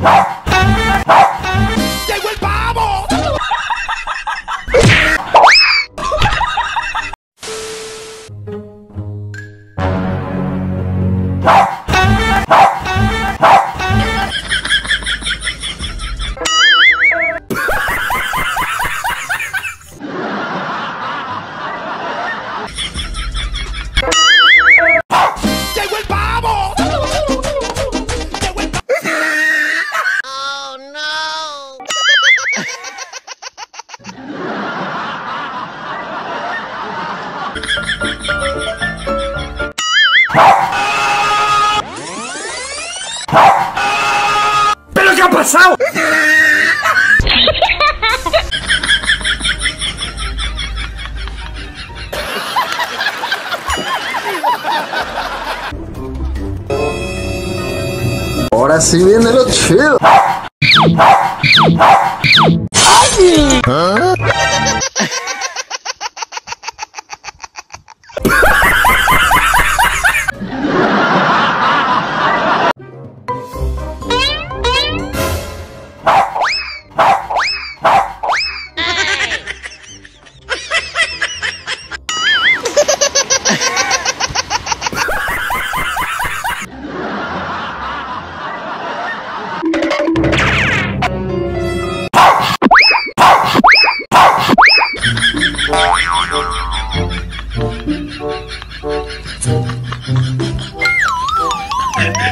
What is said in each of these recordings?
Ah! Pelo que passou! Ahora sí viene lo chido. ¿Ah?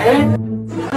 Yeah.